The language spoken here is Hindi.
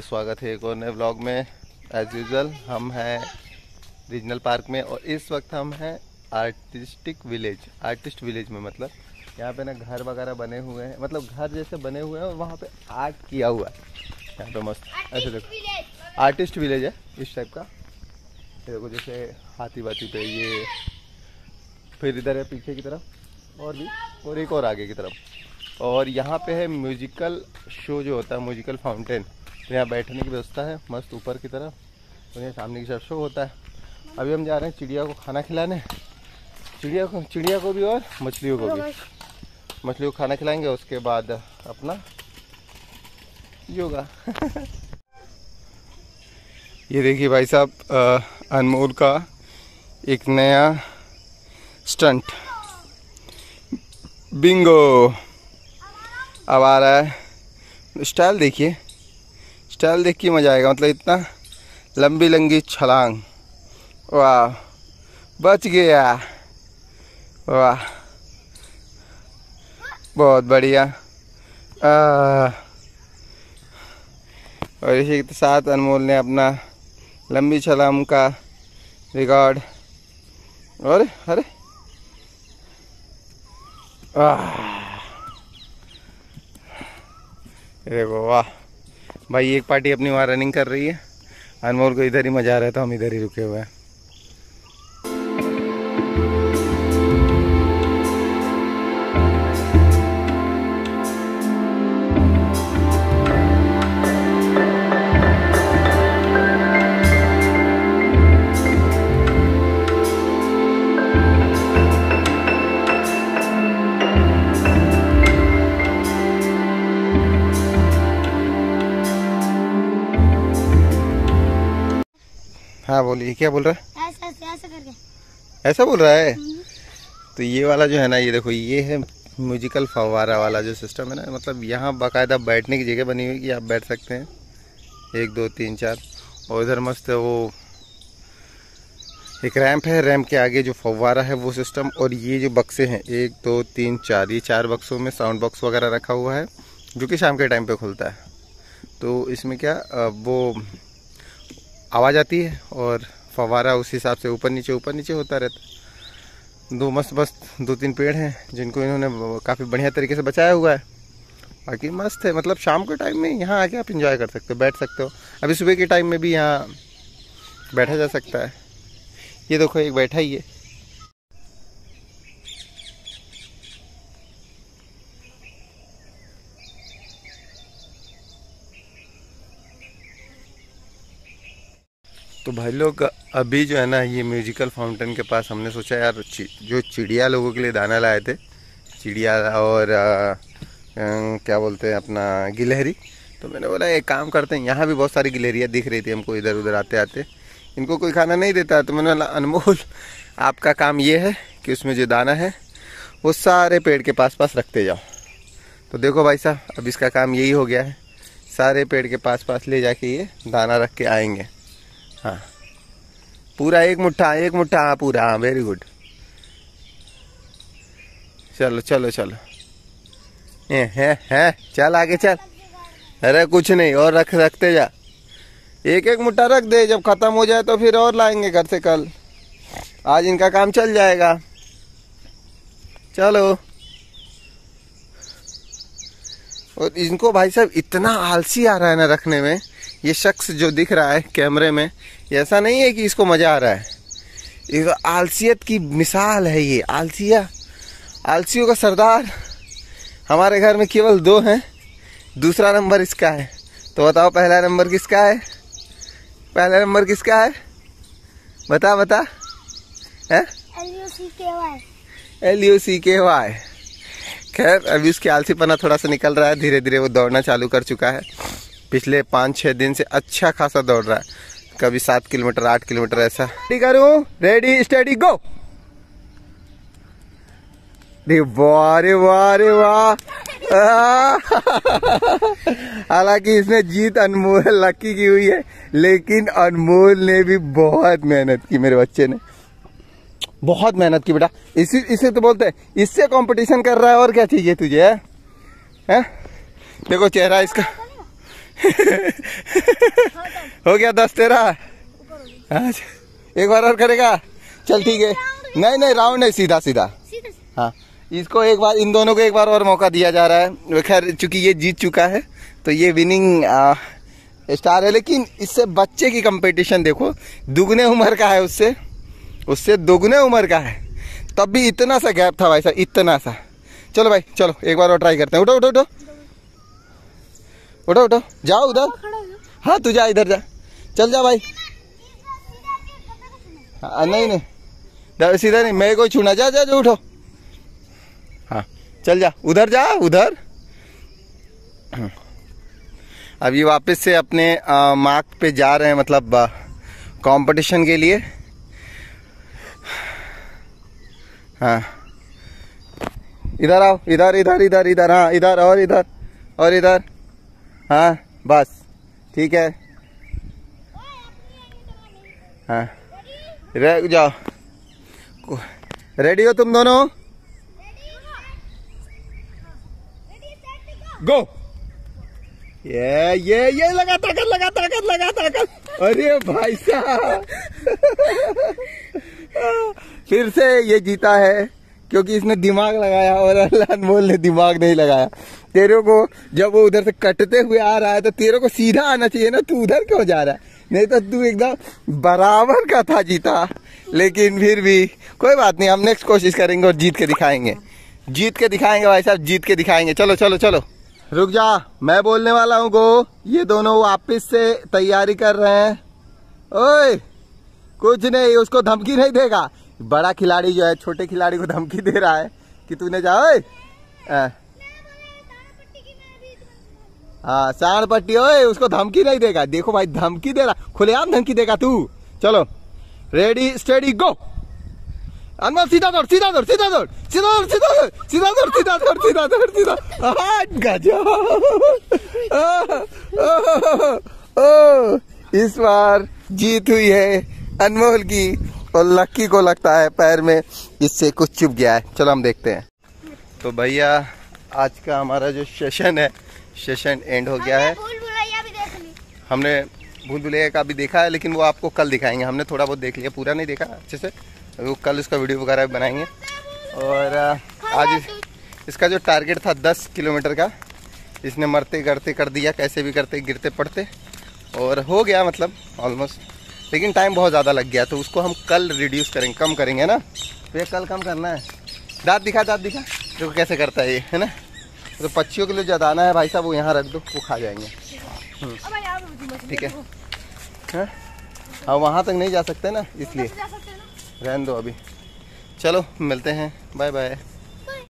स्वागत है एक और नए ब्लॉग में। एज यूजल हम हैं रीजनल पार्क में और इस वक्त हम हैं आर्टिस्टिक विलेज आर्टिस्ट विलेज में मतलब। यहाँ पे ना घर वगैरह बने हुए हैं। मतलब घर जैसे बने हुए हैं और वहाँ पे आर्ट किया हुआ है। यहाँ पे मस्त। ऐसे देखो। आर्टिस्ट विलेज है इस टाइप का। देखो जैसे हाथी वाथी पे ये। फिर इधर है पीछे की तरफ़। और भी। और एक और आगे की तरफ़। और यहाँ पे है म्यूजिकल शो जो होता है म्यूजिकल फाउंटेन यहाँ बैठने की व्यवस्था है, मस्त ऊपर की तरफ़। और यहाँ सामने की तरफ़ शो होता है। अभी हम जा रहे हैं चिड़िया को खाना खिलाने। चिड़िया को चिड़िया को भी और मछलियों को भी। मछलियों को खाना खिलाएँगे, उसके बाद अपना योगा। ये देखिए भाई साहब अनमोल का एक नया स्टंट। बिंगो। अब आ रहा है। स्टाइल देखिए। स्टाइल देख के मज़ा आएगा मतलब इतना लंबी लंबी छलांग। वाह, बच गया। वाह, बहुत बढ़िया। और इसी के साथ अनमोल ने अपना लंबी छलांग का रिकॉर्ड। और अरे। देखो, वाह। भाई, एक पार्टी अपनी वहाँ रनिंग कर रही है। अनमोल को इधर ही मज़ा आ रहा है तो हम इधर ही रुके हुए हैं। हाँ बोलिए क्या बोल रहा है? ऐसे ऐसे करके। ऐसा बोल रहा है? तो ये वाला जो है ना ये देखो ये है म्यूजिकल फवारा वाला जो सिस्टम है ना मतलब यहाँ बाकायदा बैठने की जगह बनी हुई कि आप बैठ सकते हैं। एक दो तीन चार। और इधर मस्त वो एक रैंप है रैंप के आगे जो फव्वारा है वो सिस्टम और ये जो बक्से हैं एक दो तीन चार ये चार बक्सों में साउंड बॉक्स वगैरह रखा हुआ है जो कि शाम के टाइम पे खुलता है। तो इसमें क्या वो आवाज़ आती है और फवारा उस हिसाब से ऊपर नीचे ऊपर नीचे होता रहता है। दो मस्त मस्त, दो तीन पेड़ हैं जिनको इन्होंने काफ़ी बढ़िया तरीके से बचाया हुआ है। बाकी मस्त है मतलब शाम के टाइम में यहाँ आके आप इंजॉय कर सकते हो, बैठ सकते हो। अभी सुबह के टाइम में भी यहाँ बैठा जा सकता है। ये देखो, एक बैठा ही है। तो भाई लोग अभी जो है ना ये म्यूजिकल फाउंटेन के पास हमने सोचा यार जो चिड़िया लोगों के लिए दाना लाए थे चिड़िया और आ, क्या बोलते हैं अपना गिलहरी तो मैंने बोला एक काम करते हैं यहाँ भी बहुत सारी गिलहरियाँ दिख रही थी हमको इधर उधर आते आते इनको कोई खाना नहीं देता। तो मैंने बोला अनमोल आपका काम ये है कि उसमें जो दाना है वो सारे पेड़ के पास पास रखते जाओ। तो देखो भाई साहब अब इसका काम यही हो गया है सारे पेड़ के पास पास ले जाके ये दाना रख के आएँगे। हाँ। पूरा एक मुट्ठा एक मुट्ठा हाँ पूरा हाँ वेरी गुड चलो चलो चलो। ए, है है चल आगे चल। अरे कुछ नहीं और रख रखते जा। एक एक मुट्ठा रख दे जब खत्म हो जाए तो फिर और लाएँगे घर से कल। आज इनका काम चल जाएगा। चलो। और इनको भाई साहब इतना आलसी आ रहा है ना रखने में। ये शख्स जो दिख रहा है कैमरे में ऐसा नहीं है कि इसको मज़ा आ रहा है। ये तो आलसियत की मिसाल है ये आलसिया आलसियों का सरदार। हमारे घर में केवल दो हैं दूसरा नंबर इसका है। तो बताओ पहला नंबर किसका है? पहला नंबर किसका है? बता बता। है? एल यू सी के वाई खैर अभी उसकी आलसीपना थोड़ा सा निकल रहा है धीरे धीरे वो दौड़ना चालू कर चुका है। पिछले पाँच छः दिन से अच्छा खासा दौड़ रहा है। कभी सात किलोमीटर, आठ किलोमीटर ऐसा। रेडी करूँ? रेडी स्टडी गो वारे वाह रे वाह हालाँकि इसने जीत अनमोल लकी की हुई है, लेकिन अनमोल ने भी बहुत मेहनत की मेरे बच्चे ने। बहुत मेहनत की बेटा। इसी, इसे तो बोलते हैं, इससे कंपटीशन कर रहा है और क्या चाहिए तुझे, है? हैं? देखो चेहरा इसका। हो गया दस तेरा एक बार और करेगा? चल ठीक है। नहीं नहीं राउंड है सीधा सीधा। हाँ। इसको एक बार, इन दोनों को एक बार और मौका दिया जा रहा है। खैर, चूँकि ये जीत चुका है तो ये विनिंग स्टार है। लेकिन इससे बच्चे की कंपटीशन देखो, दुगने उम्र का है उससे। उससे दोगुने उम्र का है। तब भी इतना सा गैप था भाई साहब, इतना सा। चलो भाई, चलो, एक बार और ट्राई करते हैं। उठो उठो उठो। उठो उठो। जाओ उधर। खड़ा हो तू जा इधर जा। चल जा भाई। हाँ, नहीं नहीं। सीधा नहीं मेरे को छूना। जा जा जा उठो। हाँ चल जा। उधर जा उधर। अभी वापस से अपने मार्क पे जा रहे हैं मतलब कंपटीशन के लिए। हाँ। इधर आओ। इधर इधर इधर इधर। हाँ इधर और इधर और इधर। हाँ बस, ठीक है। हाँ रे जाओ। रेडी हो तुम दोनों? गो ये ये ये लगा ताकत लगा ताकत लगा ताकत अरे भाई साहब। फिर से ये जीता है। क्योंकि इसने दिमाग लगाया और अल्लाह अनमोल ने दिमाग नहीं लगाया। तेरे को जब वो उधर से कटते हुए आ रहा है तो तेरे को सीधा आना चाहिए ना, तू उधर क्यों जा रहा है? नहीं तो तू एकदम बराबर का था जीता। लेकिन फिर भी कोई बात नहीं, हम नेक्स्ट कोशिश करेंगे और जीत के दिखाएँगे। जीत के दिखाएँगे भाई साहब, जीत के दिखाएँगे। चलो चलो चलो। रुक जा, मैं बोलने वाला हूँ, गो। ये दोनों वापिस से तैयारी कर रहे हैं। ओए, कुछ नहीं, उसको धमकी नहीं देगा। बड़ा खिलाड़ी जो है छोटे खिलाड़ी को धमकी दे रहा है कि तूने जा ओए आ, हाँ साण पट्टी ओए उसको धमकी नहीं देगा देखो भाई धमकी दे रहा खुलेआम धमकी देगा तू चलो रेडी स्टेडी गो अनमोल सीधा दौड़ सीधा दौड़ सीधा दौड़ सीधा दौड़ सीधा दौड़ सीधा दौड़ सीधा दौड़ सीधा दौड़ सीधा हाँ, गजब इस बार जीत हुई है अनमोल की और लक्की को लगता है पैर में इससे कुछ चुप गया है। चलो हम देखते हैं। तो भैया आज का हमारा जो सेशन है सेशन एंड हो गया है। हमने भूल भुलैया का भी देखा है लेकिन वो आपको कल दिखाएँगे। हमने थोड़ा बहुत देख लिया पूरा नहीं देखा अच्छे से। वो कल उसका वीडियो वगैरह भी बनाएँगे। और आज इस- इसका जो टारगेट था दस किलोमीटर का इसने मरते करते कर दिया कैसे भी करते गिरते पड़ते और हो गया मतलब ऑलमोस्ट लेकिन टाइम बहुत ज़्यादा लग गया तो उसको हम कल रिड्यूस करेंगे कम करेंगे ना? तो ये कल कम करना है। दांत दिखा दांत दिखा। देखो कैसे करता है ये है ना? तो पक्षियों के लिए जताना है भाई साहब वो यहाँ रख दो वो खा जाएँगे। मछली ठीक है। हाँ? हाँ वहाँ तक नहीं जा सकते ना इसलिए। जा रहने दो अभी। चलो मिलते हैं। Bye bye